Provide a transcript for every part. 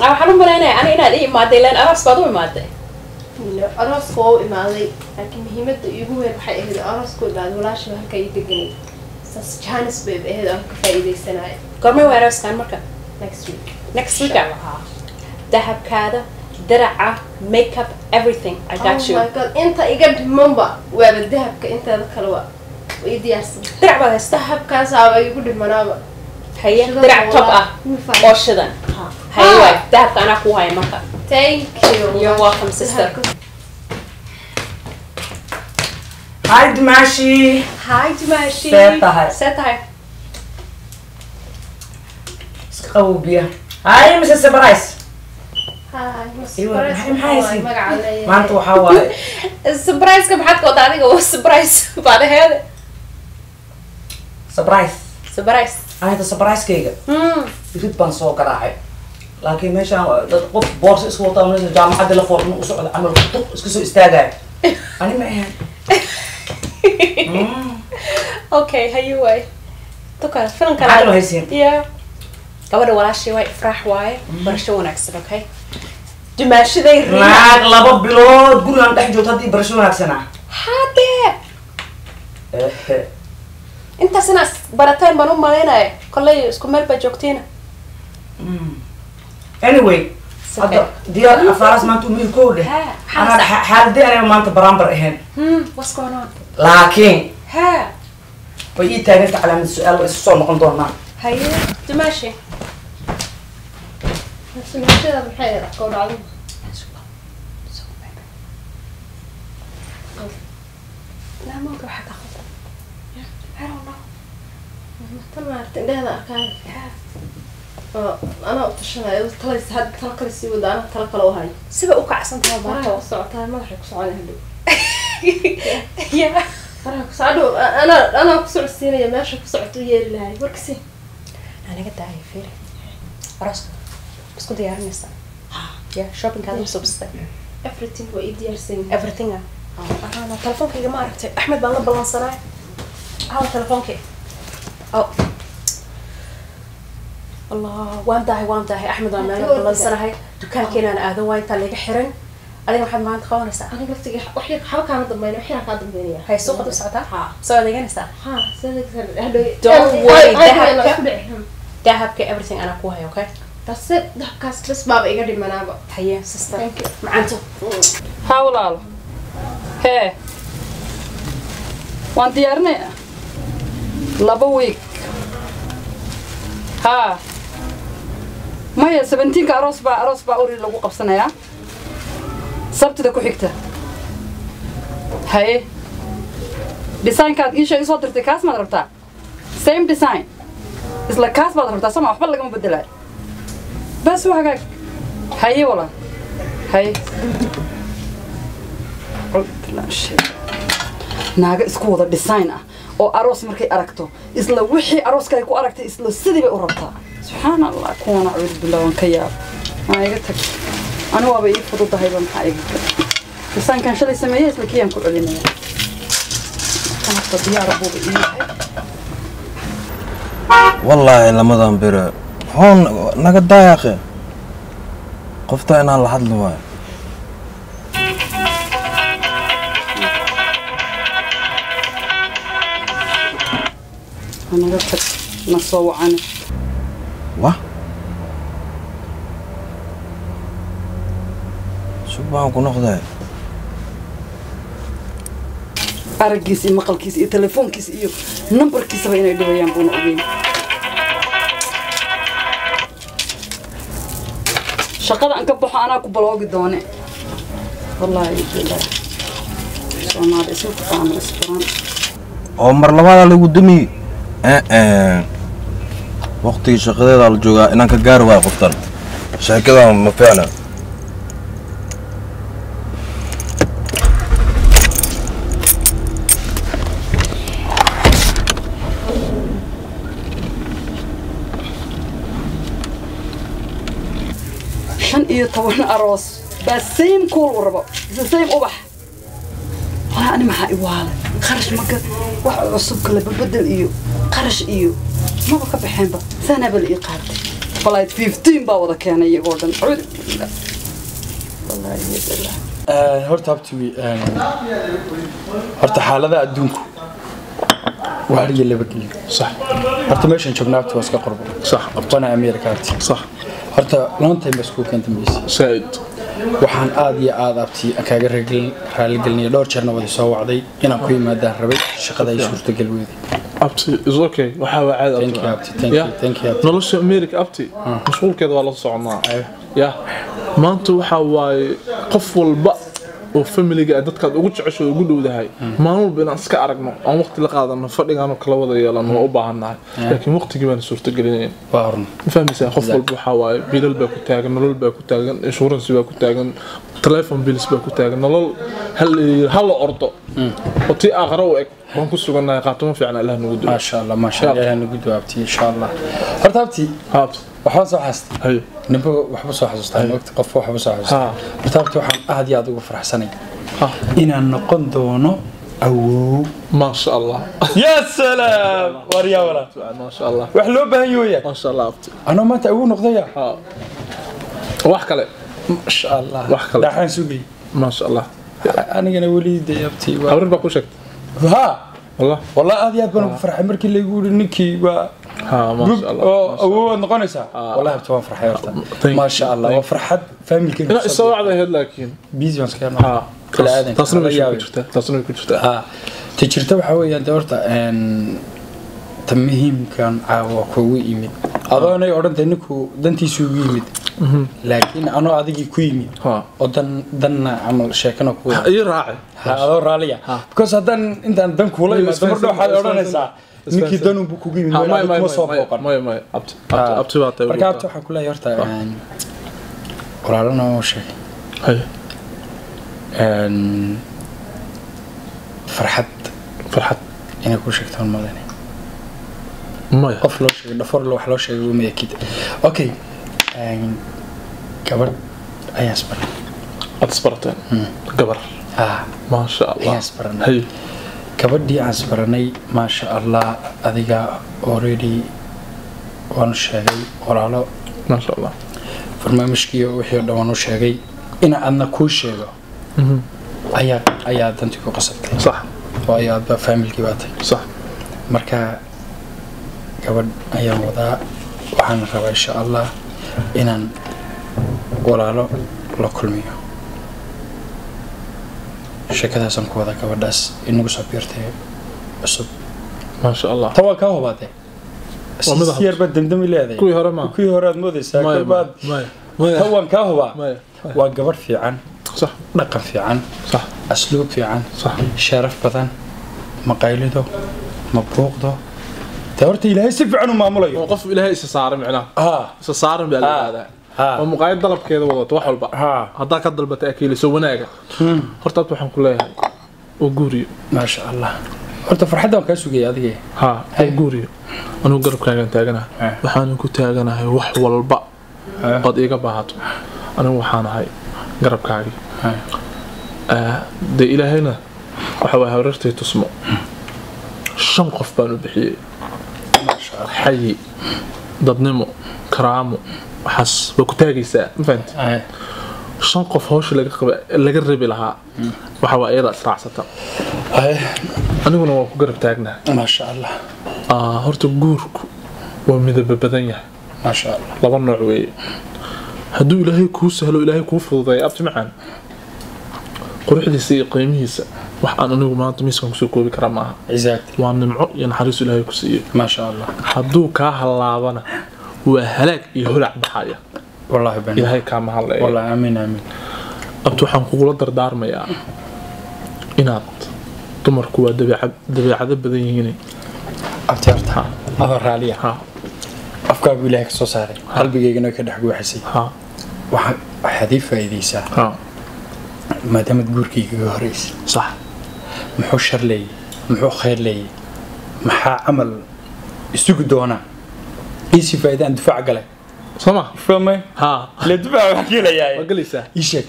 Ah, waxaan u malaynaya ani inaad ii imaaday leen aroos baad u imaaday arooska waa u imaaday laakiin muhiimada iigu weyn waxay ahayd arooska u imaaday walaasha halka ii deganay. Saas janis bay ahayd aan ka faa'iidaysanaya goormay waa arooskan marka? Next week. Next week dahabkaada diraca makeup everything i got oh you god inta iga dhimanba waaba dahabka inteeda kale waa way diyaarsan. Dirac baad haystaa dahabkaasaaba igu dhimanaaba. Haye dirac top ah. Oo shidan haye waay dahabka anaa ku haya marka thank you You're welcome, sister. Hi Dimashi. hi dimaashi See tahay. see tahay Qabow biya. Hi Mrs. Leeyahay. Maanta waxaa waaye surprise-ka maxaad ka wadaa adiga waa surprise baad aheed surprise. surprise Aniga surprise-kayga. hmm Rid baan soo garaacay. Laakiin meeshaan dad qof boorsa isku wata meesha jaamacadda la foorno u socda camal tuq iska soo istaagaya. Ani ma ahayn. Okay haye waay filankan Maxaad loo haysiin? yeah. Gabadha walaashii waay ifraax waaye barasho wanaagsan okay? Dimaashiday riina Naag laba bilood gurigaan dhex joogto haddii barasho wanaagsanaa. hadee intaas inaad barateen baan u malaynaya kolley isku meel baa joogtiina Mm. Anyway, diyaar afaaras maanta umihii kow dheh. Anaa xaaladii aniga maanta barambar ahayn. hmm what's going on? Laakiin way ii taaganta calaamad su'aal waa isu soo noqon doonaa. haye anaa u tashanaayo talaysa hadda tala kale sii wada anaa tala kale u hayo siba u kacsan tahay maanta ku socotaa madaxay ku soconaya hadhow yeah faraha ku soco hadhow anaa anaa ku socodsiinaya meesha ku socoto u yeeri lahay warkasi anaga daaya fiiri arooska isku diyaarinaysa yeah shoppingkaada ma subsatay everything. waa ii diyaarsan everything. ah telefonkayga ma aragtay axmed baan la ballansanay hawa telefonkii oh allah waan dahay waan dahay. Axmed waan meel ballansanahay dukaankeenaan aadan waa intaa laga xiran. Adiga maxaad maanta qabanaysaa aniga laftiga wax yar kaama dambeynaya wax yar kaa dambeynaya. Hay suuqad u socotaa soo adeeganaysaa Don't worry, ay, dahabka- everything anaa ku hayo okay? Dahabkaas bas baaba iga dhimanaaba. Haye sister. Macanto. Haa walaalo hee waan diyaarinayaa laba week. Haa maya seventeenka aroos baa aroos baa uri lagu qabsanayaa sabtida ku xigta. Haye designkaad ii sheeg soo dirtay kaas maad rabtaa? Same design. Isla kaas baad rabtaa sama waxba lagama bedelaayo bas waa hagaag. Haye walaal haye naaga isku wada design ah oo aroos markay aragto. Isla wixii arooska ay ku aragtay isla sidii bay u rabtaa subxaan allah kuwana cuudu billah waan ka yaab maa iga tag. Ani waaba ii fududahayba maxaa iga tag? Designkan shalay sameeyey isla kiyaan ku celinaya horta diyaara buuba ii yahay. Wallaahi lamadan bere muxuu naga daayaqe qofta inaan la hadli waayo. Anaga tag na soo wacani wah sug baan ku noqday. Araggiisa iyo maqalkiisa iyo telefoonkiisa iyo nambarkiisaba inay dhibayaan buuna ogeyn shaqada aan ka baxo anaa ku baloogi doone. Wallaahi bilaahi soomaali isma taqaano isbaran oo mar labaada lagu damiye waqtigii shaqadeeda la joogaa inaan ka gaari waayo qoftan. Sheekada ma fiicna. Shan iyo toban aroos. Baa same cool u rabo. Same ubax. Waa ani maxaa iwaale qarash maka wax cusub kale babedel iyo qarash iyo maba ka baxeenba saanaaba la ii qaatay? Flight fifteen baa wada keenay iyagoo dhan eh, horta habtiwi eh, horta xaaladaha adduunku waariya laba dhiig sax. Horta meeshan joogna agta waa iska qorbo. Sax. Abtana ameerika agti sax. Horta long time baa iskugu keen dambeysay saa'id waxaan aad iyo aad abti kaaga raaligelinaya dhowr jeerna wada soo wacday inaan ku imaadaan rabay shaqada ay suurtagal weeday abti is okay. Waxaa waa caadi nolosha america abti. Mashquulkeeda waa la soconaa ya maanta waxaa waaye qof walba oo familiga ah dadkaad ugu jecesho ugu dhowdahay maalin walba inaan iska aragno aan waqti la qaadano fadhigaano kala wada yeelano waa u baahannahay laakiin waqtigii baan suurtagelinayn ma fahmaysaa? Qof walba waxaa waaye bilal baa ku taagan nolol baa ku taagan insurance baa ku taagan telefon bills baa ku taagan. Nolol hal- hala ordo. Oo tii aakhira u eg. Waan ku sugannahay qaatimo fiicna ilaah nagu dulo maasha allah maasha allah ilaah nagu duwa abti insha allah horta abti haabta waxba soo xasta hay. ninba waxba soo xasuustaa maogta qof waxba soo xasuustaa horta abti waxaan aad iyo aad ugu faraxsanay inaan noqon doono awow. Maasha allah ya salaam! Waryaa walaa maasha allah wax loo baahan yahay? Maasha allah abti anoo maanta awow noqdaya wax kale maasha allah dhaaxaan sugay maasha allah anigana welidee abti habrir baa kuu sheegtay. Ha? Wallah aad iyo aad baan ku farxay. Markii laygu yiri ninkii waa oo awowaad noqonaysaa wallah abti waan farxay horta. Maasha allah waa farxad faamilkeena isoo wacda ahayd laakiin. Busy waan iskaga noqon taasna way ku jirtaa ha. Ta jirta waxaa weeyaan de horta ta muhiimkan caawa kugu yimid. Adoonay odhantahay ninku dantiisuu yimid laakiin anoo adigii ku yimid ha. Oo dan danna camal sheekana ku raacay ha adoo raaliya. Because haddaan intaan dan kuula imaado mar dhow waxaad odhanaysaa ninkii danunbu kugu may kuma soo booqan. marka abta waxaan ku leeyahay horta walaalana oo sheegay. Farxad. Farxad. Inay ku sheegtaan malene maya. Qof loo sheegay dhafor wax loo sheegay uma ekid okay gabadh ayaa isbaran aad isbarateen gabar? Ah. Maasha allah ayaa isbaranay. Gabadhii aan isbaranay maasha allah adiga already waanu sheegay walaalo. Maasha allah barnaamijkii wixii oo dhan waan u sheegay. Ina adna kuu sheego. Ayaa ayaa dantii ku qasabtay. Sax. Waayo aadba faamilkii baa tahay sax. Marka gabadh ayaan wadaa waxaan rabaa insha allah inaan walaalo la kulmiyo. Sheekadaasaan ku wadaa gabadhaas inagu soo biirtay cusub. Maasha allah ta waa kaa ahad. yarbaad damdami leedahay. Kuwii hore ma kuwii hore aad moodaysaa maya kalbaad maya ta maya waan kaa hubaa. Waa gabadh fiican. Dhaqan fiican. Asluub fiican. Sharaf badan. Ma qaylido de horta ilaahay si fiican u maamulayo. Waa qof ilaahay isa saaray micnaha ha. Isa saaran baa la yidhahdaa ha. Waa muqaayad dalabkeeda wadato wax walba. Ha. Haddaa ka dalbata akiiliso wanaaga. Horta abta waxaan ku leeyahay oo guuriyo. Maasha allah. Horta farxadda waan kaa sugaya adige ha oo guuriyo. Anugu garabkaagaan taaganahay waxaanan ku taaganahay wax walba. Ood iiga baahato. Anigu waxaan ahay garabkaagii. Eh. Dee ilaahayna waxa waay hareertay tusmo. Shan qof baan u bixiyey xayi dadnimo karaamo waxaas waa ku taagaysaa ma fahanti? Eh, shan qof hawsha laga rabi lahaa waxa waa iyada israacsata aniguna waan ku garab taagnaa maasha allah Ah, horta guurku waa midaba badan yahay. Maasha allah laba nooc weeye. Hadduu ilaahay kuu sahlo ilaahay kuu fududeeyo abti macaan quruxdiisa iyo qiimihiisa wax aan anigu maanta miiskan ku soo koobi karaa maaha. Waa nimco iyo naxariis ilaahay ku siiyo. Maasha allah hadduu kaa hallaabana waa halaag iyo holac baxaya. Ilaahay kaa mahadlaya. Wallahi aamin aamin abti waxaan kugula dardaarmayaa inaad dumarku waa dabeecad dabeecado badan yihiin. Afkaagu saaray. Ka waxaad ii faa'iidaysaa maadaamaad muxuu shar leeyay muxuu khayr leeyay maxaa camal isugu doonaa iisi faa'iidaan difaac gale. Soo ma? Fahmay ha. Le difaac wax waa gelayaa gelaysaa ii sheeg.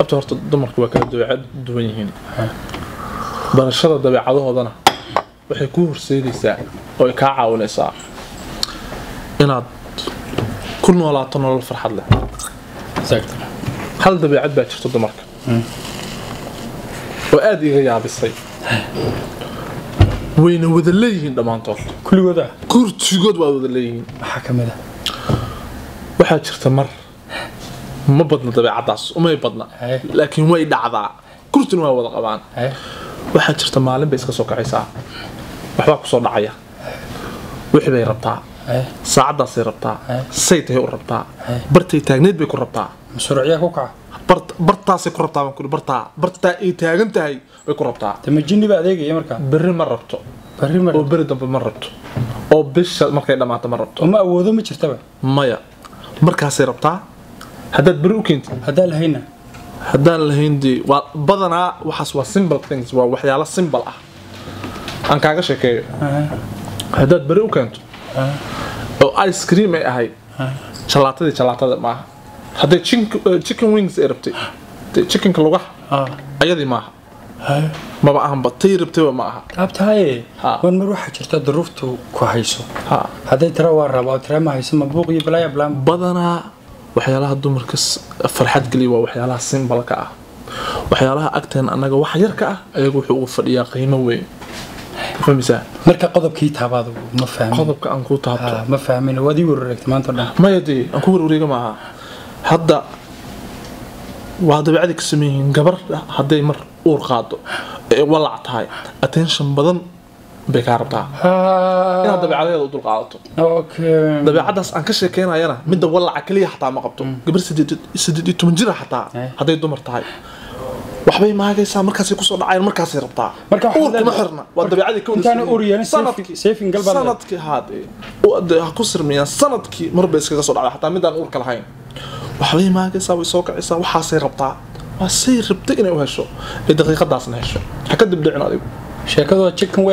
Abta horta dumarku waa kala dabeecad duwan yihiin. Barashada dabeecadahoodana waxay kuu horseedaysaa oo ay kaa caawinaysaa inaad ku noolaato nolol farxad leh. Hal dabeecad baa jirta dumarka oo aada iga yaabisay. Wayna wada leeyihiin dhammaantood kulligooda kurtigood waa wada leeyihiin. Maxaa ka mid ah? Waxaa jirta mar. Ma badna dabeecaddaas umay badna. Laakiin way dhacdaa. Kurtina waa wada qabaan. Waxaa jirta maalin bay iska soo kacaysaa. Waxbaa ku soo dhacaya. Wixii bay rabtaa. Saacaddaasay rabtaa. Say tahay u rabtaa. Bartay taagneed bay ku rabtaa. Mashruuciyaa ku kaca bartaasay ku rabtaa baan kuri bartaa bartaa ay taagan tahay bay ku rabtaa. Dama jinni baa adeegaya markaa berri ma rabto. Barri ma oo beri dambe ma rabto. Oo bisha markay dhammaato ma rabto. Uma awoodo ma jirtaba maya. Markaasay rabtaa? Haddaad beri u keentid? Haddaan lahayna haddaan lahayn dee waa badanaa waxaas waa simple things waa waxyaalo simple ah. Aan kaaga sheekeeyo. Haddaad beri u keento oo ice cream ay ahayd jalaatadii jalaatada maaha hadday chicken, eh, chicken wings ay rabtay. Chickenka lugaha. Ayadii maaha. Maba ahanba tay rabtayba ma aha? Abtahaye Ha. wan mar waxaa jirta duruuftu ku hayso. Ha. Hadday tira waa rabaa tira ma hayso ma buuq iyo balaaya balaan badanaa waxyaalaha dumarka farxad geliya waa waxyaalaha simbalka ah. Waxyaalaha agteen annaga wax yarka ah ayagu wuxuu ugu fadhiyaa qiimo weyn. Marka qodobkii taabaad ma fahmin. Qodobka aan ku taabto. Ha, ma fahmin. Waad ii wareegtay maanta dhan. Maya dee aan ku warwareega maaha hadda waa dabeecadii ka sameeyihiin gabar hadday mar uur qaado ee walac tahay. Attention badan bay kaa rabtaa. Inaad dabeecadeeda u dulqaadato okay dabeecadaas aan ka sheekeynayana midda walaca keliya xataa ma qabto. Gabar sideed iyo toban jira xataa Eh. hadday dumar tahay. Waxbay maagaysaa markaasay ku soo dhacayaan markaasay rabtaa. Marka waxaad uur kuma leedahay- xirna. Waa dabeecadii ka intaana uur yeelin sannadkii saving gal baad leedahay. sannadkii haadee u- dee ha ku sirmiyaan sannadkii mar bay iskaga soo dhacda xataa midaan uurka lahayn waxbay maagaysaa way soo kacaysaa? Waxaasay rabtaa. Waa say rabtay inay u hesho. Ee daqiiqadaasna hesho. Ha ka dibdhicin adigu.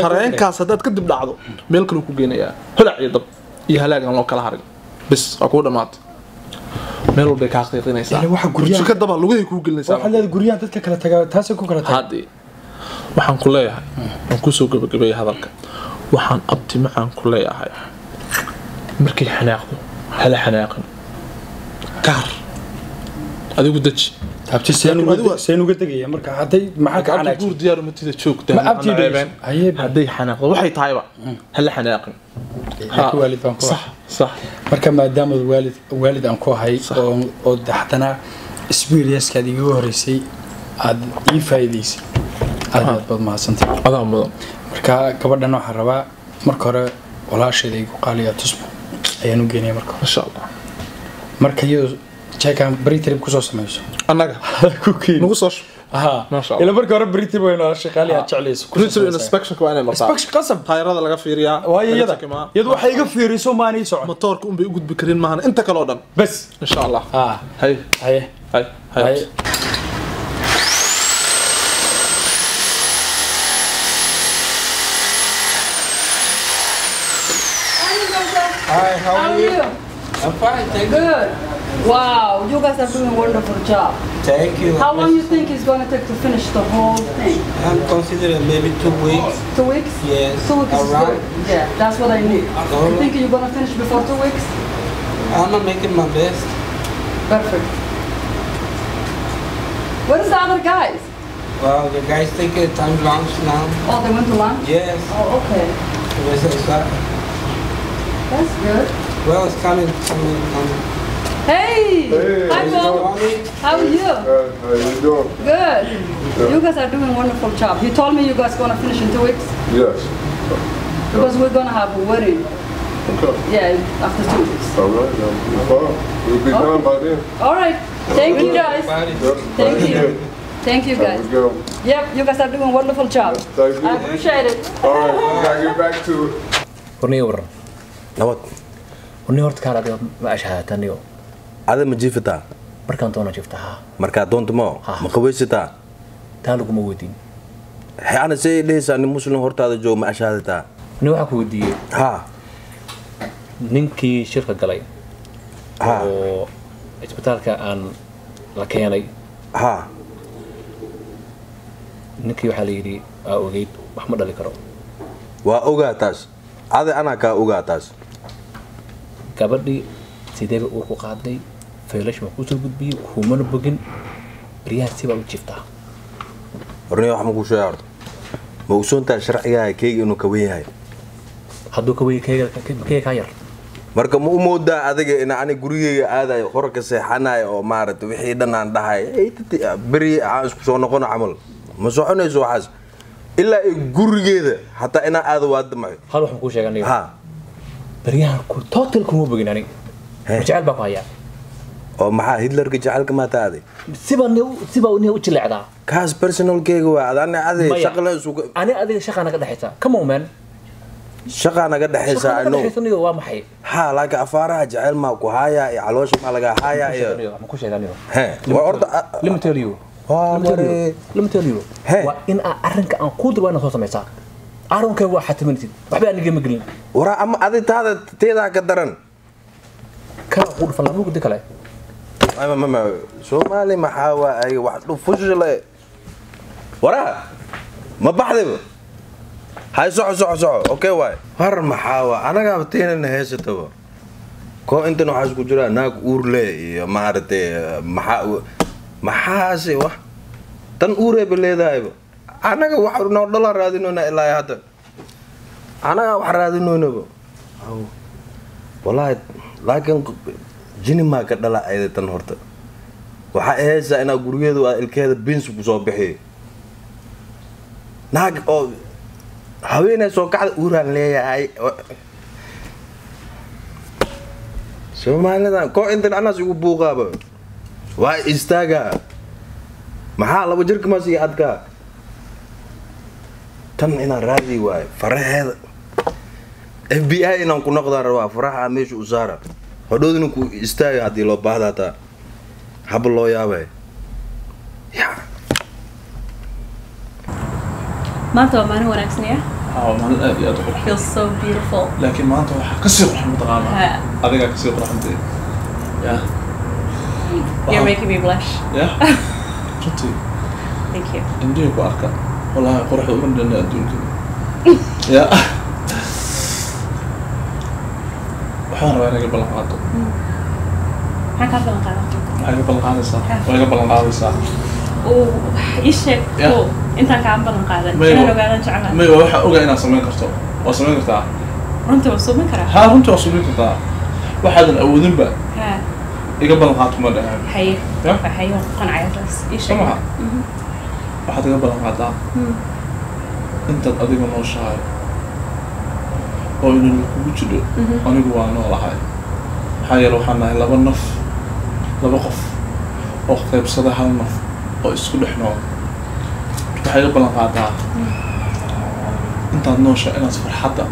Tareenkaas haddaad ka dib dhacdo meel kale ku geenayaa holac iyo dab iyo halaag aan loo kala harin bis waa kuu dhammaatay meel walbay kaa qiiqinaysaa. Ilaa waxa guryaha- jika daba lugahay kuu gelinaysaa. Waxaad leedahay guryahan dadka kala tagaa taasay ku kala haddii. Waxaan ku leeyahay. Waan ku soo gabagabeeyay hadalka. Waxaan abti macaan ku leeyahay. Markay xanaaqdo hala xanaaqin. Kaar adigu daji hmm. marka maadaama waalid aan ku ahay oo haddana experiencekaad iga horeysay aad ii faa'iidaysay aad aad baad marka gabadhan waxaan rabaa marka hore walaasheeda igu qaaliya tusbo ayaan u geenaya marka marka iyadoo jeekaan bari trip ku soo samayso annaga nagu soo ila marka hore bari trip wayna shaqaali aad jeclayso ku soo printer samaysaa. inspection waa inay martaa Inspection qasab taayirada laga fiiriyaa waayo iyada iyadu waxay iga fiiriso maanii socon matoorka un bay u gudbi karin maahan inta kale oo dhan bas in sha allah ah. Hay haye hay hay haye Hi, how are you? I'm fine, thank you. Good. Wow, you guys are doing a wonderful job. Thank you. How long do you think it's going to take to finish the whole thing? I'm considering maybe two weeks. Two weeks? Yes. Two weeks is good. Yeah, that's what I need. You Alright. think you're going to finish before two weeks? I'm not making my best. Perfect. Where's the other guys? Well, the guys take a time lunch now. Oh, they went to lunch? Yes. Oh, okay. Yes, yes, sir. That's good. Well, it's coming, coming, coming. Hey! Hi, Paul. How are you? Good. How you doing? Good. You guys are doing a wonderful job. You told me you guys going to finish in two weeks? Yes. Because we're going to have a wedding. Okay. Yeah, after two weeks. All right. Then. No problem. We'll be done by then. All right. Thank you, guys. buddy. Thank you. Thank you, Have guys. a. Yep, you guys are doing a wonderful job. Thank you. I appreciate it. All right. We gotta get back to it. warniyo waran nabad warniyo horta kaan adiga ma ashahaatanniyo ada ma jiifataa markaan doona jifta haa markaa doonta ma Ha. ma qawaysataa taa laguma weydiin xana say dhehaysaa nin muslim hortaada jooga ma ashaadataa nin waxaa ku weydiiyey ha. Ninkii shirka galay oo isbitaalka aan la keenay ha. Ninkii waxaa la yidhi aa ogeyd wax ma dhali karo. Waa ogaa taas ada anaa kaa ogaa taas gabadhii sideeba uu ku qaaday faylash ma ku soo gudbiyey kumana bogin baryaha sibaa u jiftaa horniya wax makuu sheega horta ma ogsoontaa sharcigaha keyga inuu kawan yahay hadduu ka wey keyga kaa yar marka ma u moodaa adiga in ani gurigeyga aadayo qorka seexanayo oo maaragta wixii dhan aan dhahay "Ey, tati- beri aan isku soo noqono camal ma soconayso waxaas ilaa gurigeeda hataa inaan aado waa damayo hal wax kuu sheega baryahan total kuma bogin ani jecel baa ku hayaa oo maxaa hitlerka jecelka maa taaday siba nia u jileecdaa kaas personalkeyga waa adaan ade Maya. shaqala isuga ani adiga shaqaa naga dhexaysa come on man. Shaqaa naga dhexaysa ano waa maxay? Ha laakiin afaaraha jecel maa ku haayaa iyo caloosha maa laga haayaa iyo ma ku sheega aniga he waa orda tell you tell you waa in arrinka aan kuu dir waa inaad soo samaysaa. Aaronkayga waa xatimanaysid waxba aniga ma gelin. Waraa ama adi taada teedaa ka daran. Kana kuu dhufan lama gudi kale Soomaali maxaa waaye wax dhufushale waraa ma baxdayba hay soco soco soco okay waay. Har maxaa waa anagaaba teenana heysataba koo intan waxaa isku jira naag uurle iyo maaragtay maxaa maxaase wax tan uureeba leedahayba anaga wax noo dhalan raadinoyna ilaa hadda. Anaga wax raadinoynaba Aw. wallaahi laakiin jini maa ka dhala ayda tan horta. Waxaa ahaysaa inaa gurigeedu aa ilkeeda bins ku soo bixiyo naag oo haweeney soo kacda uuraan leeyahay. Soomaalidan koo intan anaas igu buuqaaba? Waa istaagaa maxaa laba jirka maas iyo adkaa tan inaan raadi waayo faraheeda. F b i inaan ku noqdaan rabaa faraha meesha u saara hodhowdina ku istaaga haddii loo baahda hataa haba loo yaabay. Maanta waa maalin wanaagsanaya aa maalin aad iyo aad u feels so beautiful. Laakiin maanta waxaa ka sii qurxan mataqaanaa Ha. adigaa ka sii qurxantay ya. You're making me blush. Ya. Runtii thank you. Indhihi ku arka. Wallaahi quruxda uma dhanna adduunka. Ya waxaan rabaa ballan qaado balan maxaa iga ballan qaadaysaa? Ha. waa iga ballan qaadaysaa? Balan qaadan. May- waa waxaa ogaa inaad samayn karto. Waa samayn kartaa? Haa runtii waa samayn kartaa. Waxaadan awoodinba ha. iga ballan qaad kuma dhahaan waxaad iga ballan qaadaa Hmm. intaad adiga nooshahay oo inuu kugu jiro anigu waa noolahay maxaa yeele waxaan nahay laba naf laba qof oo qaybsada hal naf oo isku dhex nool. Waxay iga ballan qaadaa intaad noosha inaad farxadda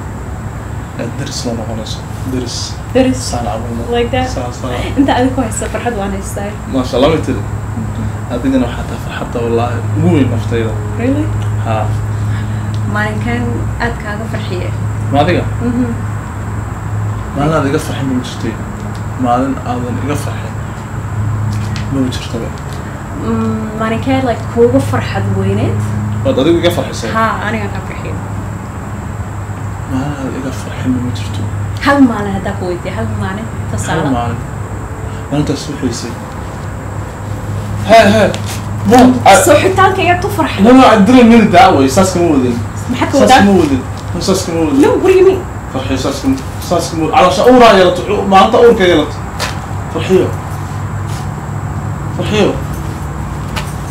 aad deris la noqonayso. Deris maasha way tiri. Adigana waxaa tahay farxadda wallaahi. Ugu weyn naftayda. Haa. Maalinkan aad kaaga farxiye ma adiga Mhm. maalin aad iga farxin ma jirtay maalin aadan iga farxin mama jirtaba Mm, maalinkee like kuugu farxad weyneed waad adigu iga farxisay ha aniga ka farxiye maalin aad iga farxin ma jirto hal maalin haddaa ku weydiiya hal maalin hal tusaale maalin maalintaas waxaysay hee hee mood sooxitaankayga tu farxad nana cadila mini daaway saas kama wadin maxaa ka saas wadaa kama wadin saas kama wadin no what do you mean? Farxiyo saas kama saas kama wadin caloosha uuraa yeelato maalinta uurka yeelato. Farxiyo farxiyo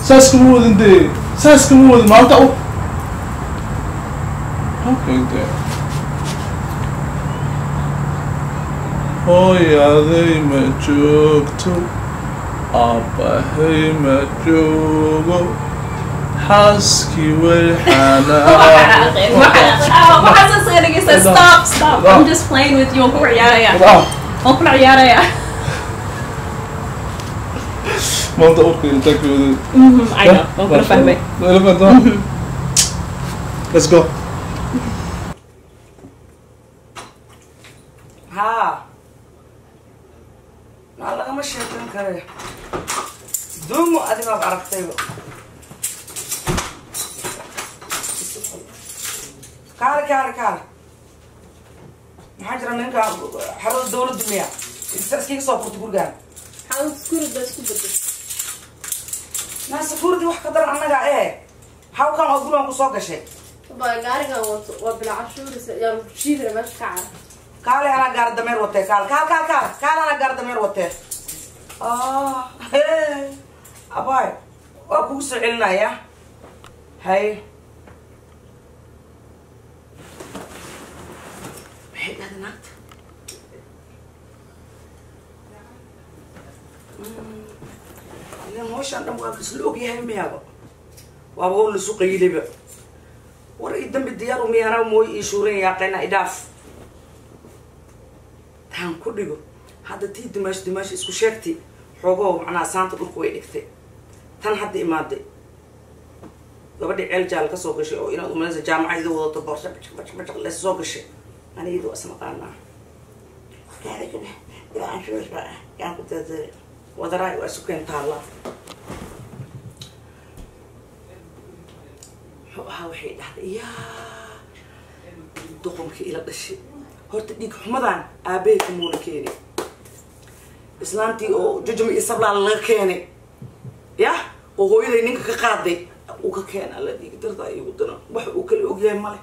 saas kama wadin dee saas kama wadin maalinta uur okay dee. Hooyaday ma joogto aabbahay ma joogo xaaskii way xanaa stop stop I'm just playing with you waan ku ciyaaraya waan kula ciyaaraya maanta urka intaa ka wadin Mhm, I know waan kula fahmay Let's go. haa naa lagama sheekan karayo duumo adigaad aragtayba kaale kaale kaale maxaa jira ninka xarada dawladda miya Isa iskiga soo furta gurigaan maxaa iskurid baa isku bedel naasa furidii wax ka daran annaga ee hawkan oo gurigan ku soo gashay baa gaarigan wato waa bilaa cashuuris yaan shiidana meesha ka cara kaale anaa gaar dameer watee kaal kaal kaal kaal kaal anaa gaar dameer watee ah hee abaay waa kugu soo celinaya hay maxay dhahda naagta ilan hawshaan dhan waa isla ogyahay miyaaba waaba oo lasu qayliba war i dambi diyaar u miyaana mooy ii shuuran yaaqeena idhaaf taan ku dhigo hadda tii dimaash dimaash isku sheegti xoogoo macnaha saanta dhulku way dhigtay tan hadda imaaday gabadhii ceel jaal ka soo gashay oo inaad umalaysa jaamacayda wadato boorsa bajaq bajaq bajaq les soo gashay yaan ku dadare wadaraay waa sukeen taalla muxuu ahaa waxay dhahday yaa doqonkii ila dhashay. Horta dhiig xumadan aabahay kamuuna keenay. Islaantii oo jujuma iyo sablaala laga keenay. Yah oo hooyaday ninka ka qaaday uu ka keena alla dhiig dardaa igu dana. Wax uu kala ogyahay male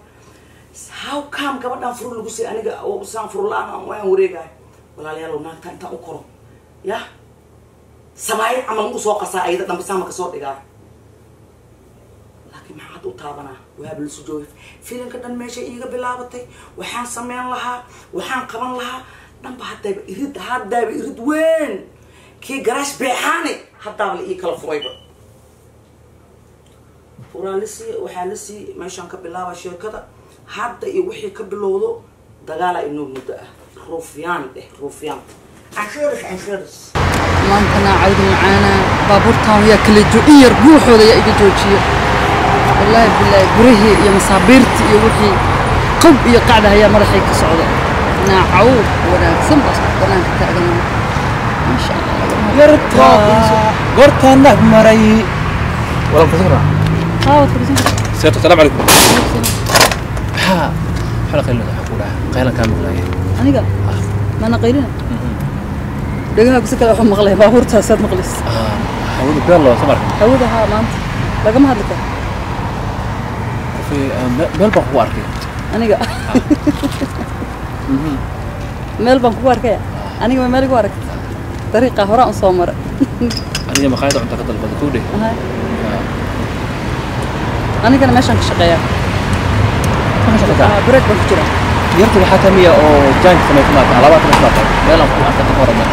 how kam gabadhaan furu lagu say aniga saan furu la'aan aan waan wareegahay walaalayaalow naagta intaan u koro. Yah samaayad camal ma u soo qasaa ayada dhanba saama ka soo dhigaa laakiin maxaa hadda u taabanaa? Waaba lasu joogay filimka dhan meesha iiga bilaabatay. Waxaan sameyn lahaa waxaan qaban lahaa. Dhanba haddaba irid haddaaba irid weyn. Kii garaash beexaane haddaaba la ii kala furayba furaa la sii waxaa la sii meeshaan ka bilaaba sheekada. Hadda iyo wixii ka bilowdo dagaala inoo muddo ah. Ruufyaan dheh ruufyaan. Canshuuris canshuuris نعم، مانتنا عيد معانا. بابورتان ويا كل جوير روحوا يا إيجا جوجير والله بالله بره يا مصابرت يا وحي قب يا قاعدة هي ما راح يكسعوا أنا عوف وأنا سمبس وأنا كتاعدنا ما شاء الله. قرطا قرطا نهب مري. ولا بزرع ها آه، وتفرزين سيد السلام عليكم. ها حلا قيلنا حقولها قيلنا كان مغلاية أنا قال آه. ما أنا قيلنا dhegaha kusi kale waxuu maqlaya baabuurtaasaad maqlis حاولوا بيلا سمر hawada haa maanta lagama hadli karo في ميل بقى هو أركي aniga meel baan kugu arkaya aniga ma meel igu aragta dariiqa horaan u soo mara أنا ما قاعد عند قتل بدكودي anigana meeshaan ka shaqeeya break baan ku jira يرتي حتى مية أو جانك سميت ما على بعض الأسباب ميلا أقول أنت تفور ما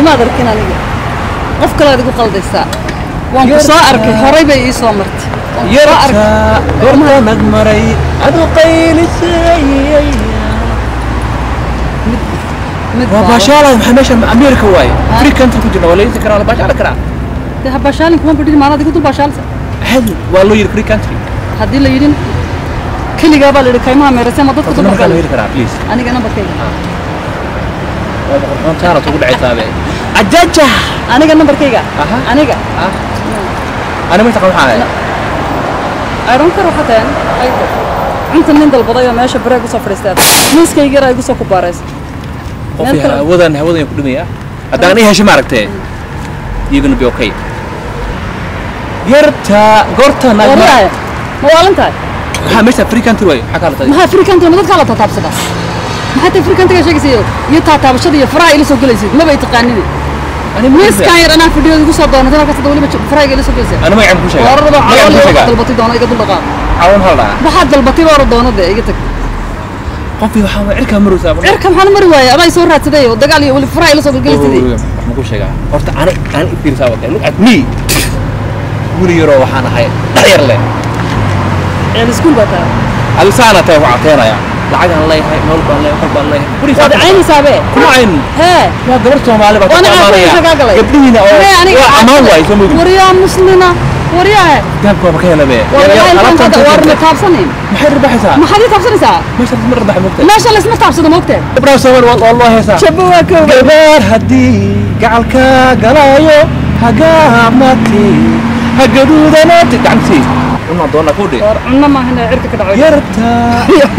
imaad arkin aniga qof kalead igu qaldaysaa waan ku soo arkay horay bay ii soo martay Waan ku soo arkay. يرتا goortaan nag maray adu qaylisay mid waa baa- baashaalahay maxaa meeshan ameerika waaye free country ku jirna waa la iisi karaa la baashaali karaa dee ha baashaalin kuma badhin maanaad igu dul baashaalisa hadi waa loo yidhi free country haddii la yidhin keligaa baa la yidhi kaymaha meerase ma dadku horta dul markaa la bakale heli karaa please aniga nambarkayga waa boqorxoon taarad ugu dhacaysaabee ajaja! Aniga nambarkayga Aha. aniga. Ani ma taqaan waxaa ahay? Aronkar waxaa tahan ayda cunta nin dalbaday oo meesha bareeg u soo fadhiistaa miiskayga yar ay igu soo ku baaraysa qof Meel kale- hawadan hawadan ku dhimaya haddaan ii hesho maaragtee you're gonna be okay. Yarta goortaan nag waryahay ma waalan tahay? Maxaa meesha free country waaye maxaa kala tahay maxaa frikanta ma dadkaa la taataabsada maxaa tay frikantiga sheegaysa iyo iyo taataabashada iyo faraha ila soo gelaysid maba i taqaanini miiskaan yar anaa fadhiyo igu soo doonatay halkaas hadda weliba faraha ila soo gelaysa ana magacaan ku sheega wararaba magacaan calool ku iyo sheega waxaad dalbatay doono iga dul dhaqaaq cawan hal dhaca waxaad dalbatay baa doono dee iga tag qofkii waxaa waa cirkaa marowsaa cirka maxaan mari waaye adaa soo raadsaday oo dagaal iyo weli faraha ila soo gelgelaysidii wax ma ku sheegaa horta ani ani i fiirsaa wata look at me guri yaroo waxaan لعجن الله يحيي نول الله يحب الله يحيي واد عيني سابع كل عين؟ ها؟ يا قبر سومالي بقى وأنا عارفه قبلينا وا أمان واي سمو وريا مسلمنا وريا. كم كم كان لبي والله إنت هذا ورنا تابسنين ما حد ربح حساب ما حد تابسن حساب ما شاء الله ربح مكتب ما شاء الله اسمه تابسن مكتب. إبراهيم سوال والله حساب شبوك قبر هدي قعلك قلايو هقامتي هقدودنا تدعمتي cunaa doonaa kudhi war cunno maahan ee cirka ka dhaco yarta!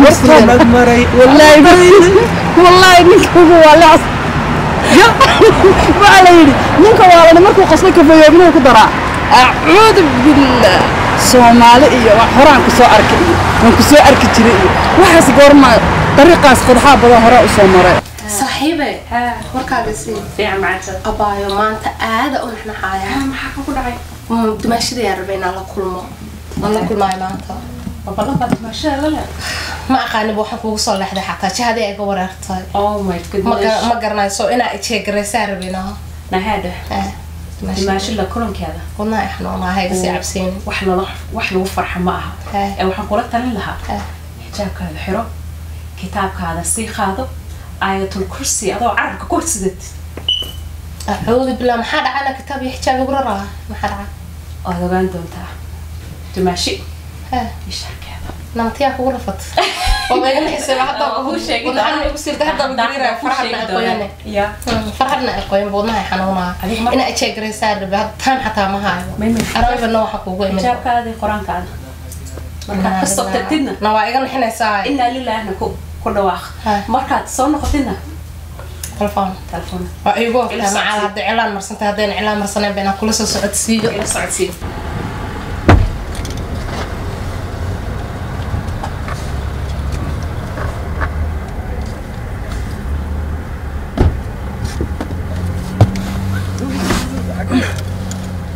Wartaan ag maray wallaahi wallaahi ninkaygu waa leas waxaa la yidhi ninka waalani markuu qoslo kafeeyoobinuu ku daraa. Acuudu billah soomaali iyo wax horaan ku soo arkay iyo waan ku soo arki jiray iyo waxaas goorma dariiqaas qodxaa badan hore u soo maray. Saaxiibe warkaaga sii fiican macanta abaayo maanta aada u naxnaxaaya maxaa kugu dhacay? Dumaashadayaan rabay inaan la kulmo waan la maanta? Leedahay ma aqaaniba waxaan kugu soo leexday xataa wareertay oh ma goodness. Gar- ma garanayso inaa ijeegaraysaa kulankeeda. Wadnaa hayga sii cabseynin wax lala wax lagu farxa ma aha. Ee waxaan kula talin lahaa. Xijaabkaada xiro kitaabkaada sii qaado aayatul kursi adoo carabka ku horsidad acuudu billah maxaa dhacana kitaab iyo xijaab igu raraa maxaa dhaca waad ogaan doontaa isharkeeda namtiyaa kugu rafat farxadna wadnaha i xanuunaa Adiga mar- inaa ijeegaraysaa rabi hadda taan xataa ma haayo Maymin. arabana waxa kugu imid na waa iga lilaahna ku ku dhawaaq markaad soo noqotidna telefoon telefoon waa igu ogtaa Ila macaal hadda cilaan marsantay haddayna cilaan marsaneen ba inaan kula soo socodsiiyo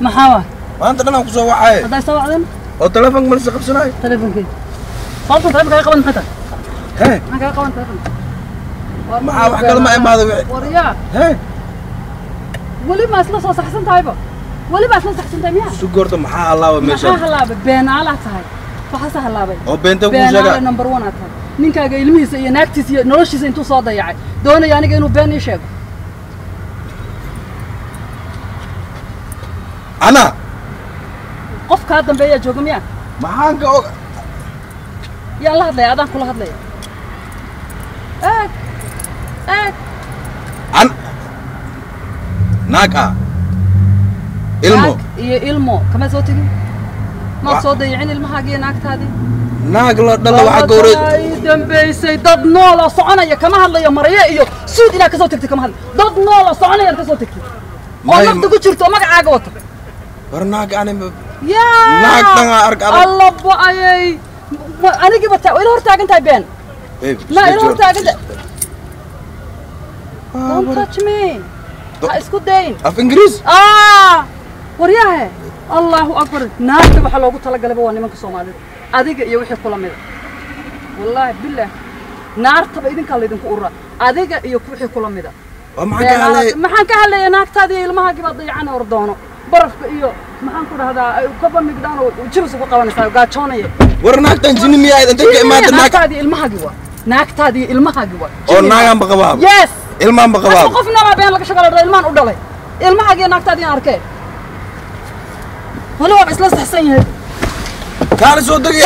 ila socodsiin maxaa waa maanta dhan aan ku soo wacay hadday soo wacdeen oo telefoonka malisa qabsanayo telefonkii sababta telefonka ay qaban maxay tahay hee maxaa kaga qaban telefonka maxaa wax kale ma imaado wixii waryaa hee weli ma isla soo saxsan tahayba weli ma isla saxsan tahay miyaa sugorta maxaa allaaba maxaa meeshaan halaabay beenaalaa tahay waxaasa halaabay oo beenta kuu beenaale sheega number one aa tahay ninkaaga ilmihiisa iyo naagtiisa iyo noloshiisa intuu soo dayacay doonaya aniga inuu been ii sheego ana! Qof kaa dambeeyaa jooga miyaa maxaan ka og yaan la hadlaya adaan kula hadlaya. Eeg eeg an naag ah ilmo. Iyo ilmo kama soo tegin maad soo dayicin ilmahaaga iyo naagtaadii naag la dhala waxaa gowray ay dambaysay dad nool oo soconaya kama hadlayo maryo iyo suud inaad ka soo tegtay kama hadlayo dad nool oo soconaya ka soo tegtay oo nafta ku jirto oo magacaaga wata war naag ani yaa Naag dhan aa ark adag. alla ba'ayay Ma- anigiiba taa ila hor taagan tahay been babe ma iska ila hor joog. taagan tahay don't touch me. Ha isku dayn af ingiriis ah! Waryahe allahu akbar. Naagta waxaa loogu talagalaba waa nimanka soomaalida adiga iyo wixii kula mida wallaahi bilah naartaba idinkaa laydinku urura adiga iyo wixii kula mida waa maxaan ka hadlay maxaan ka hadlaya naagtaada iyo ilmahaagii baa dayacan ordoono barafka iyo maxaan ku dhahdaa ay kaba migdhaan oo jibis ugu qabanaysaa gaajoonaya war naagtan jini miyaa intay ka imaada naag naagtaadii ilmahaagii waa naagtaadii ilmahaagii waa oo naagaan ba qabaa yes! Ilmaan ba hadda qabaa qof noolaa been laga shaqala ilmaan u dhalay. Ilmahaagii iyo naagtaadii aan arkeen wali waaba isla saxsan yahay kaala soo degay.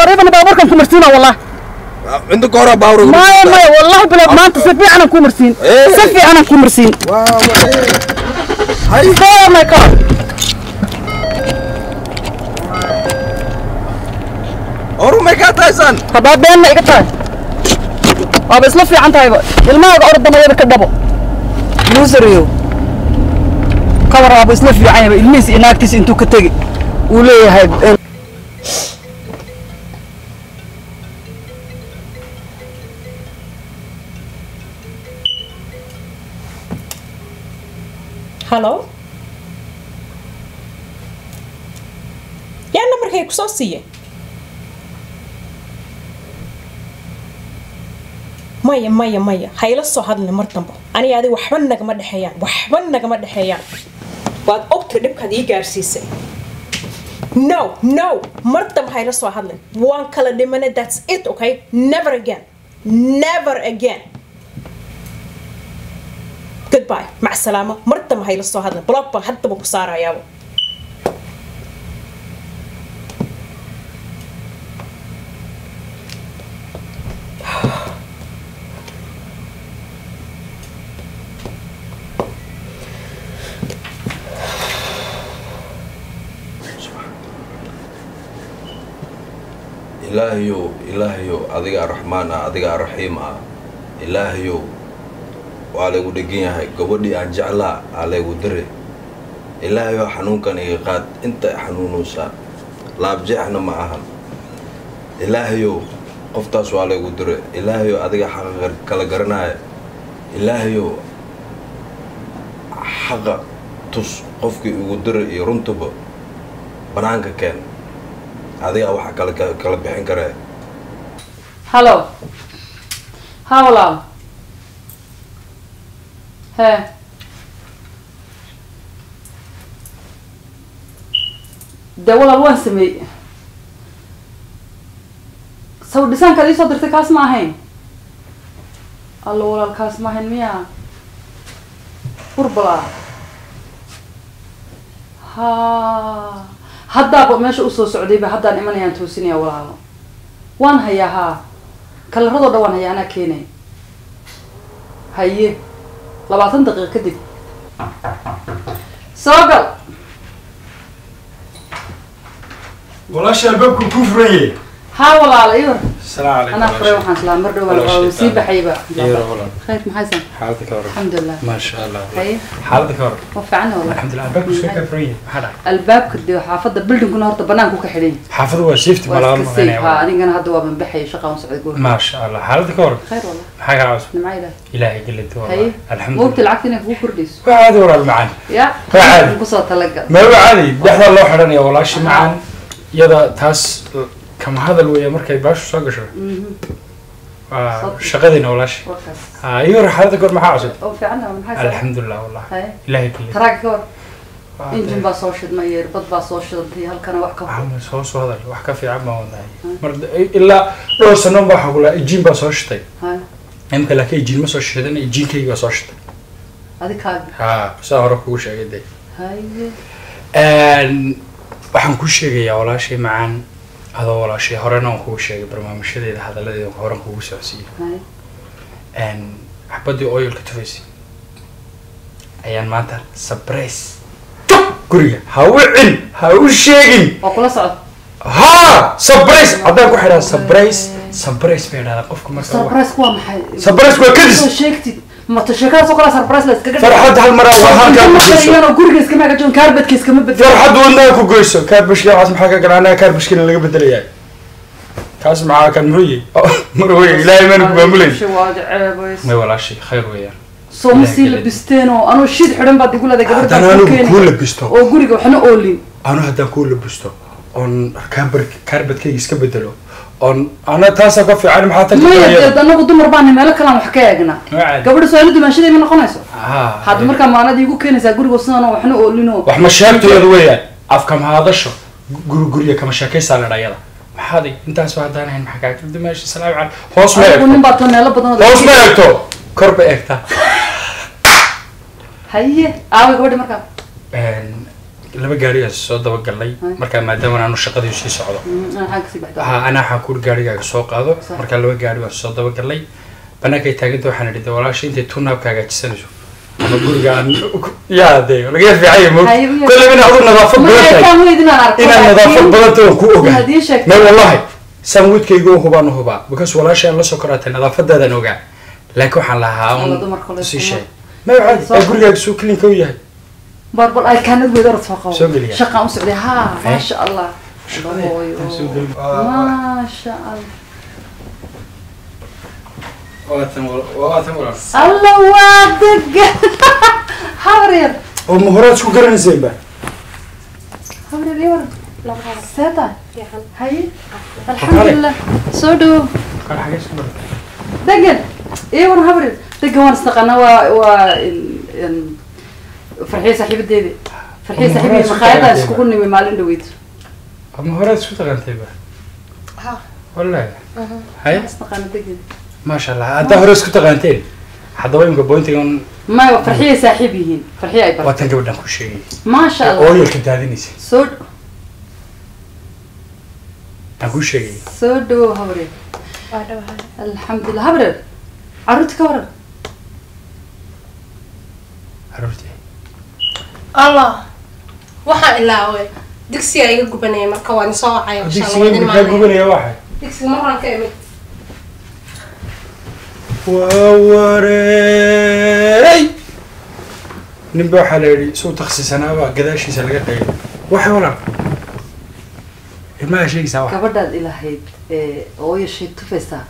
Waribana baaburkan ku marsiina wallah inta ka hore baawra maya maya wallahi bilaad maanta si fiicanan ku marsiin. Eh. si marsiin hay oh my god orumay kaa tahaysaan haddaa beenna iga tahay waaba isla fiican tahayba ilmahaaga ordamayaba ka dhabo luusariyo ka war waaba isla fiican yaba ilmihiisa iyo naagtiisa intuu ka tegi. Uu leeyahay hallo? Yaa nambarkay ku soo siiye maya maya maya hayla soo hadlin mar dambe aniga adiga waxba nagama dhexeeyaan waxba nagama dhexeeyaan waad ogta dhibkaad ii gaarsiisay no no. Mar dambe hayla soo hadlin waan kala dhimanay that's it okay? Never again. Never again goodbye. Mac salaamo mar dambe hayla soo hadlin block haddaba ku saarayaaba ilaahayow ilaahayow adiga araxmaan ah adiga araxiim ah. Ilaahayow waa laygu dhegan yahay gabadhii aan jeclaa aa laygu dire ilaahayow xanuunkan iga qaad inta xanuunaysaa laabjeexna ma ahan. Ilaahayow qoftaas waa laygu dire ilaahayow adiga xaqa kala garanaya ilaahayow xaqa tus qofkii igu dira iyo runtaba banaanka keen. Adigaa waxa kala kala bixin karee hallo ha walaal hee dee walaal waan sameeyey saw dhisaankaad iisoo dirtay kaas ma ahayn allo walaal kaas ma ahayn miya burbalaa ha. Haddaaba meesha u soo socdayba haddaan imanayaan toosinaya walaalo waan hayaa haa kalaradoo dhan waan hayaa anaa keenay haye labaatan daqiiqa kadib soo gal walaasha albaabku kuu furan yahay haa walaala iwar السلام عليكم anaa furay waxaan islaa mar dhow waa sii baxayba يا والله khayr maxaysan حالتك ورا alxamdulilah ما شاء الله haye حالتك ورا waa fiicana walaal الحمد لله الباب شو كان فري ما حدا albaabka dee xaafadda bildingkuna horta banaanku ka xidhan حافظ هو شيفت waa ملان iska safe haa adigana hadda waa banbaxaya shaqa un socday goor ما شاء الله حالتك ورا khayr walaal حاجة عاوز nimca ilaah إلهي قلت haye والله الحمد moogta لله lacagta inay kugu kordhayso وعادي ورا المعاني ya Waa caadi. kusoo talagal ما هو عادي دحضر لو حرن يا والله شي kama hadal weya markay baashu soo gasho waa shaqadii noolaasha iyo raxaalada goor maxaa cusub alxamdulilah wallah ilahay keliya injin baa soo shidmay irbad baa soo shidatay halkana wax ka hadal wax ka fiican baa wadahay mar ilaa dhowr sano baa waxaa kulaa ijin baa soo shitay imka laakiin ijin ma soo shidan ijinkaygi baa soo shitay adikaaga ha saa hore kugu sheegay de waxaan ku sheegayaa walaashay macaan adoo walaashay horena aan kuu sheegay barnaamijyadeeda hadaladeeda horan kugu socodsiiyay xabaddii oyolka tufaysay ayaan maanta surprise guriga ha! U ha u sheegin ha surprise haddaan ku xidhaa surprise surprise bay idhahdaan qofka marka surprise waa kadis farxad hal mar waa halkaa ku geyso iyana guriga iskama hagaajin kaarbadka iskama bedelo farxad wadnaha ku geyso kaarbashka waxaas maxaa ka galaanaa kaarbashkina laga bedelayaa kaas maxaa kan muxuu yihi mar wey ilaahay maana ku maamulayn may walaashay khayr weeyaan soo ma sii labisteen oo anuu shid xidhan baad igu haddaan gabadha anigu kuu labisto oo guriga waxna oolin anu haddaan kuu labisto oon kaarbadkayga iska bedelo oon ana taasaa ka fiican maxaa tan maya dee anagu dumar baan meelo kalaan wax ka eegnaa Waa gabadha soo dumaashaday ma noqonayso. Haa hadda markaa maalad igu keenaysaa guriga sidan oo waxna oolinoo wax ma sheegtayadu weeyaan afkama hadasho guri guriga kama sheekaysaa la dhayada maxaad intaas ahayn maxaa kaa kadib meesha salaam cal hoos ma nin eegto. baa too meelo badan oo- hoos ma eegto. Kor ba eegtaa haye aaway gabadhi markaa laba gaarigaas soo dabagalnay markaa maadaama aanu shaqadii sii socdo. Waxaan ka sii baxdaa ha anaa waxaan kuuri gaarigaaga soo qaado. Markaa laba gaari baan soo dabagalnay banaanka ay taaganta waxaan idhi walaasha intay tunaabka hagaajisanayso ama guriga aan yaa de laga mo adu nadaafad badan tahay Maxay weyd inaan nadaafad badan tahay waan ku ogahay. may wallahi sandwichkayga u hubaan hubaa. Because walaasha aan la soo koraatay nadaafadeedan ogaa. Laakiin waxaan lahaa un sii sheeg may gurigaaga soo klinka u yahay barbal ay kaanad weyd orod soo qabo Soo geliya. shaqaan u socday ha Haye. maasha allah hooyo maasha allah alla waa degan habar yar oo ma horaad isku garanaysayba habar yar yar seeta haye alxamdulilah soo farxiye saaxiibadeedi farxiye maqaayadaan isku iskugu nimi maalin dhaweyd ama horaad isku taqaantayba wallahi degan maasha allah haddaa hore isku taqaanteen haddaba imka bointigan maya farxiye saaxiib yihiin farxiye ay waa tan gabadhan ku sheegay maasha allah yalka daadinaysa soo aan ku sheegay soo dhawo habar yar alxamdulilah habar yar carruurta ka waran allah waxaan ilaaway digsiga iga gubanaya marka waan soo digsiga maraan ka imid. Waa wareey ninba waxaa la yidhi suu taksisanaabaa gadaashiisa laga qayay waxay walaal ilmaha sheegaysaa wax gabadhaad ilahayd ee ooyo sheeg tufaysaa.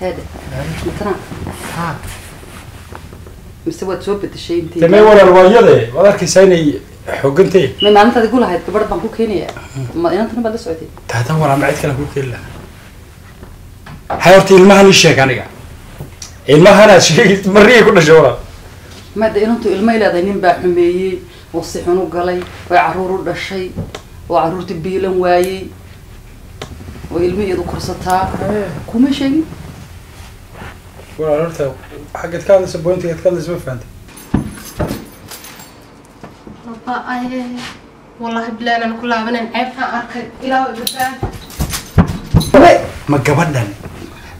Heede mitana mise waad soo bedeshay intii damee walaal waa iyade waad arkaysaa inay xoogantay ma maalintaad igu lahayd gabadh baan ku keenaya ma inantana baad la socotay taadan walaa ma cid kale ku keeni lahaa hay horta ilmahan ii sheeg aniga ilmahanaad sheegi marriyay ku dhashay walaal maada inantu ilmo ileedahay nin baa xumeeyey oo si xun u galay oo carruur u dhashay oo caruurtii biilan waayey oo ilmiheedu korsataa kuma sheegin walaal horta xaggaad ka hadlaysa bointigaad ka hadlaysa ma fahanta ma gabadhan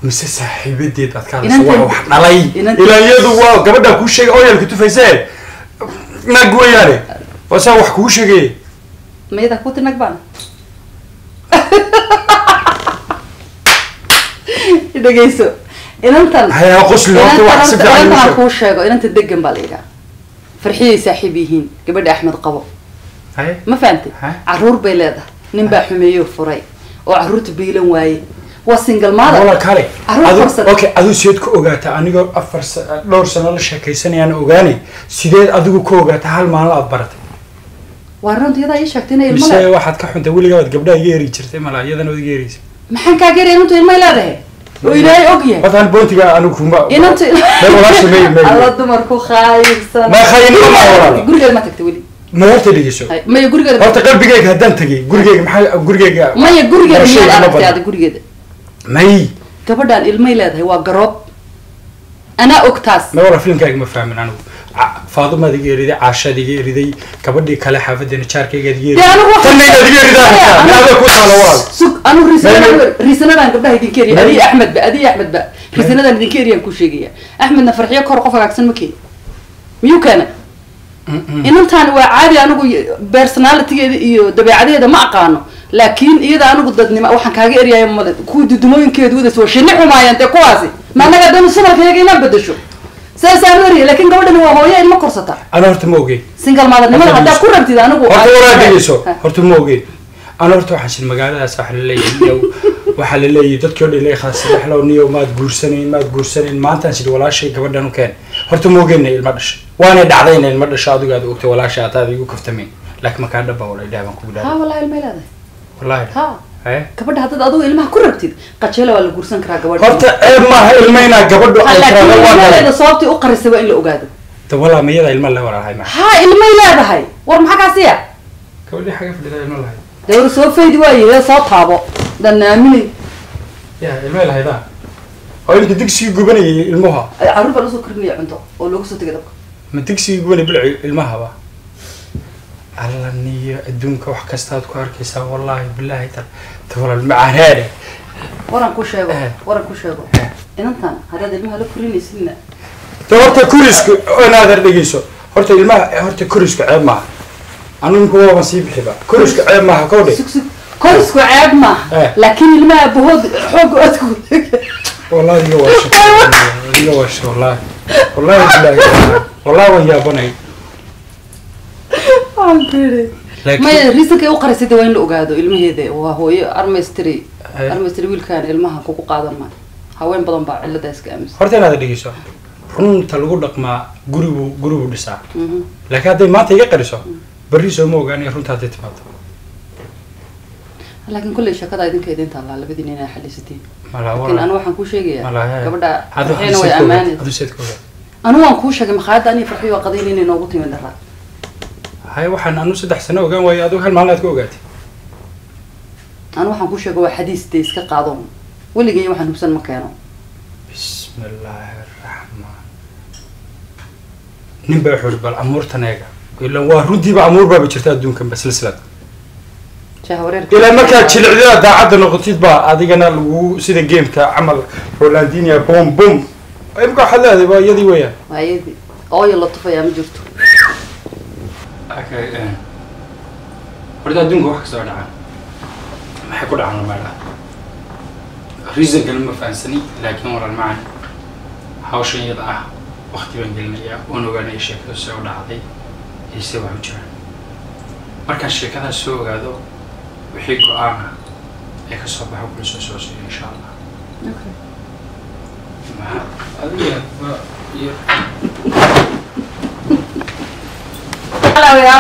mise saaxiibadeed aad ka hadlaysa wax dhalay ilaa iyadu waa gabadhaa kuu sheegay oyalka tufaysee nag weeyaane waa saa wax kuu sheegay mayadaa kuuti nag baan dhegayso inantan hayaa qosli horta wax si fiican igu inantan sheeg kuu sheego inanta degan baa la yidhaha farxiyay saaxiib yihiin gabadha axmed qabo ma fahantay carruur bay leedahay nin baa xumeeyo furay oo carruurta biilan waaye waa single mother. okay sideed ku ogaataa anigoo afar dhowr sano la sheekaysanayaan ogaanay sideed adigu ku ogaataa hal maalin aad baratay waa runta iyadaa ii sheegtay inay ilmo mise leedahay waxaad ka xuntay weligaad gabdhaha iga eri jirtay malaa iyadana waad iga ereysa maxaan kaa geray inantu ilmay leedahay oo ilaahay og yahay wataan boontiga anigu kuma inantu Meel walaasha may- alla Ma khaayirnimo ma walaal. gurigeeda ma tagtay weli ma horta dhegeyso Hay, maya gurigeeda horta qalbigayga haddaan tegay gurigeyga maxaa gurigeyga maya gurigeeda noloshayga miyaad ma aragtay badna. ada gurigeeda may gabadhaan ilmay leedahay waa garoob anaa og taas ma wala filimkaaga ma fahmin anigu Faadumaad iga eriday caashaad iga eriday gabadhii kale xaafaddeena jaarkaygaad iga riisanadaan gabdhaha idinka eriya May- adiy axmedba adiy axmedba riisanadaan idinka eriyaan ku sheegaya axmedna farxiyo kor qof hagaagsan ma keeni miyuu keena inantaan waa caadi anigu personalitygeeda iyo dabeecadeeda ma aqaano laakiin iyada anigu dadnimo waxaan kaaga eryaaya male kuwa dudumooyinkeedu wadas waa shini xumaayaan dee kuwaasi ma anaga dama sumalkayaga inaan bedasho saasaan u eriyay laakiin gabadhani waa hooyo ilmo korsata. Ana horta ma ogeyn. Single mother-nimada haddaa ku rabtid anigu Ha. horta ma ogeyn. Ana horta waxaan shir magaaladaas waxaa la leeyahay waxaa la leeyahay dadkii o dhan ilay khaasadaxlow niyow maad guursanayn maad guursanayn. Maantaan shir walaashay gabadhan u keen. Horta ma ogeyn inay ilmo dhashay. Waanay dhacday inay ilmo dhasho adigu aad ogtay walaashay ataad igu kaftamayn. Laakiin makaa dhaba wala idhaah baan kugu ha dhahay wallahi ilmay leedahay wallaahi. Ha gabadha haddaad adigu ilmaha ku rabtid qajeela waa la guursan karaa gabadha horta ceeb maaha ilmaynaa gabadhu Ha, ay laakiin tiraahdo waa ilmaheeda galay sababtii u qarisay waa in la ogaado ta walaa mayada ilma le walaalahay maa ha ilmay leedahay war maxaa kaasiya gabadhii xagga fadhida ilma lahayd dawr soo faydi waaye soo taabo dan aaminay ya ilmay lahaydaa oo inta digsigii gubanayay ilmuha carruur baa la soo korinaya cunto oo loogu soo tegay dabka ma digsigii gubanay bilci ilmahaba allaniyo adduunka wax kastaad ku arkaysaa wallaahi bilaahi tawalal macareene waran ku sheego waran ku sheego inantan haddaad ilmaha la kurinaysidna de horta kurisku inaadar dhegeyso horta ilmaha horta kurisku ceeb maaha aninku waaban sii bixiba kurisku ceeb maaha kow dhe korisku ceeb maaha laakiin ilmaha abahood xoog oodku wallahi iga washa iga washa wallahi wallahi wallahi waan yaabanay maya riisankay u qarisay dee waa in la ogaado ilmaheeda waa hooyo armaystri Eh. armaystri wiilkaan ilmaha kugu qaadan maayo haween badan baa cilada iska aaminsan. Horta inaad dhegeyso runta lagu dhaqmaa gurigu gurigu dhisaa. Mhm. laakiin hadday maanta iga qariso berri sooma ogaanaya runta hadday timaado laakiin kolley sheekada idinka idin taallaa labadiin inaa xalisatiin. Malaa laakiin anu waxaan kuu sheegayaa. Malaa gabadha farxiyana way ammaanaysa seed ka ogaad anu waan kuu sheegay makhaayadda anii farxiyo waa qadayn inay noogu timid daraa hay waxaan anu saddex sano ogaan waayo adigu hal maalin aad ka ogaatay. Anu waxaan kuu sheegay waa xadiis dee iska qaado weligay waxaan hubsan ma keeno. Bismi illaahi araxmaan nin baa xuri bal amuurtan eega. Ilan waa runtiiba amuur baaba jirta adduunkanba silsilad. Shaha wareerka ilaa markaad jilicdada daacadda noqotid baa adigana lagu sida gameka camal rolandinia bom bom imka waxaad leedahay waa iyadii weeyaan. Ooyo la tufayaa ma jirto horta adduunka wax kastoo dhacaan maxay ku dhacaan meelaha reasonkana ma fahansani laakiin waran macan hawshan iyada ah waqti baan gelinayaa waan ogaanaya sheekada soo dhacday iyo sida wax u jiraan markaan sheekadaas soo ogaado wixii go'aana ee ka soo baxo kula soo siiyo insha allah Ma- adiga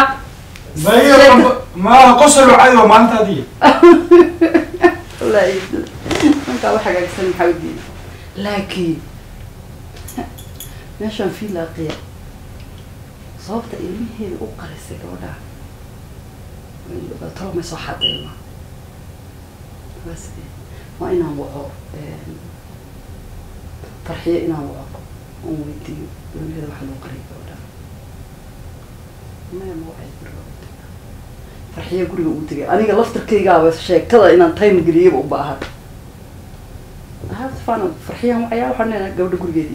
waa- iyo- ma qosol caadi waa maalinta wallaahi markaa maxaa u diiday laakiin meeshaan fii laaqiya sababta ilmaheeda u qarisay gabadhaa talo may soo xadeema waa inaan waco farxiyo inaan waco oon weydiiyo ilmaheeda waxa loo qariyay wacay guriga ugu tegay. Aniga laftarkaygaaba sheekada inaan time geliyaba u baahan. Farxiyan wacayaa waxaan leenahay gabadha gurigeeda